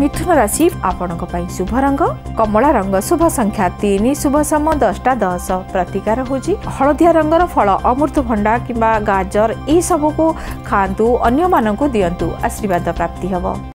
मिथुन राशि आपण शुभ रंग कमलाङ शुभसङ्ख्या तिन शुभ सम दसटा दस प्रतिकार हुन्छ हलदिया रंगर फल अमृत भंडा किमा गाजर सब सबको खा अन्य मन दिनु आशीर्वाद प्राप्ति हे